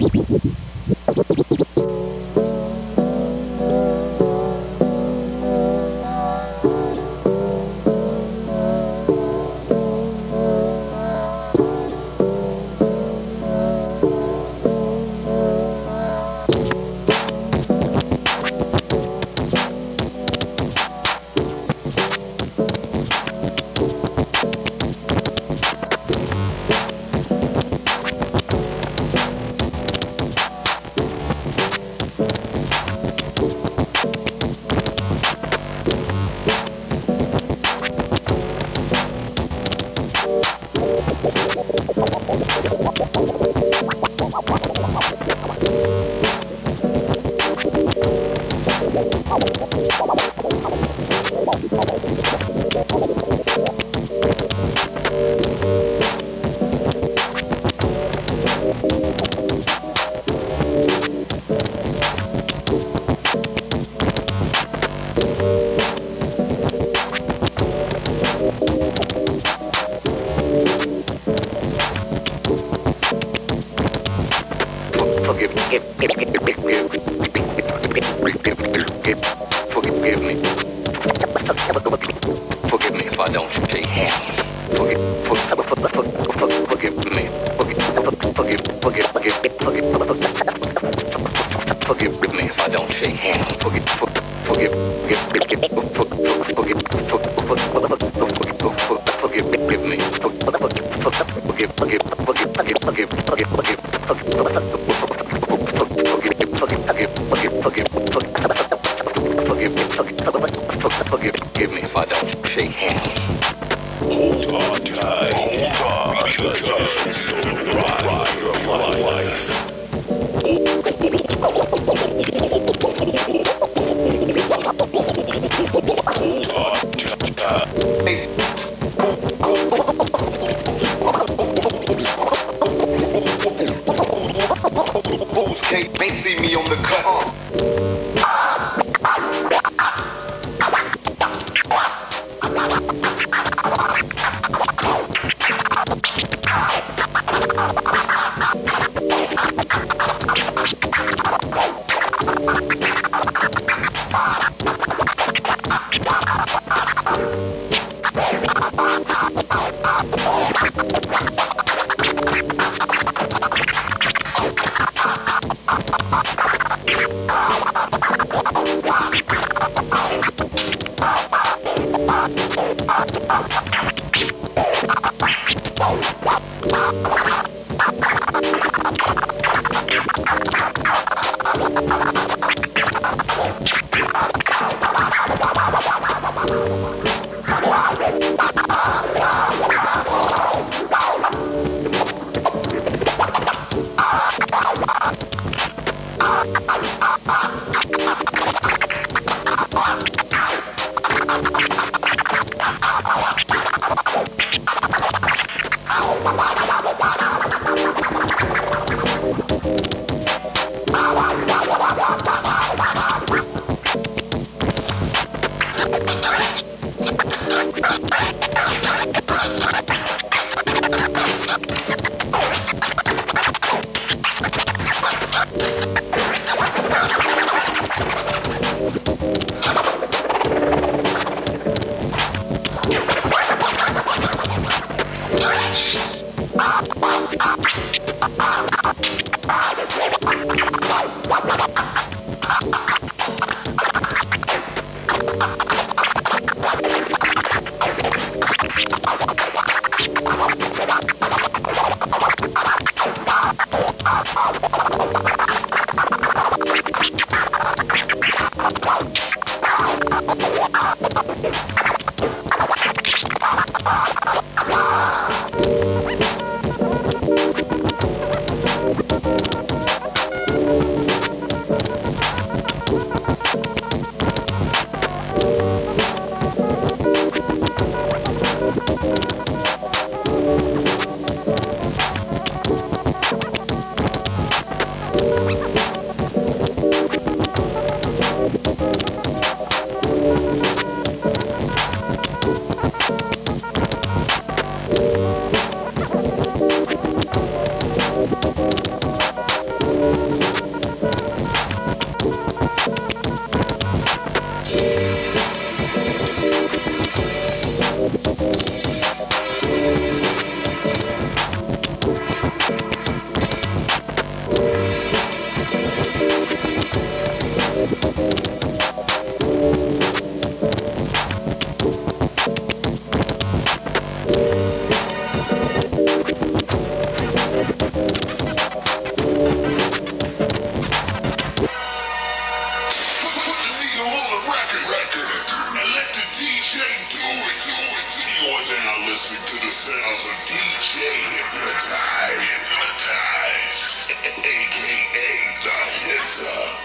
よっしゃよっしゃよっしゃ。Forgive me. Forgive me. Forgive me if I don't shake hands. Forgive, forgive, forgive me. Forgive, forgive, forgive, forgive, forgive, forgive me if I don't shake hands. Forgive, forgive, forgive, forgive, forgive, forgive, forgive me. Forgive, forgive, forgive, forgive, forgive, forgive, forgive, Forgive me if I don't shake hands. Hold on tight. Hold on. Because this is the ride of your life. Hold on tight. Can't may see me on the cut. I'm on a record, record. And let the DJ do it, do it, do it. You are now listening to the sounds of DJ Hypnotize, Hypnotize, a.k.a. The Hitter.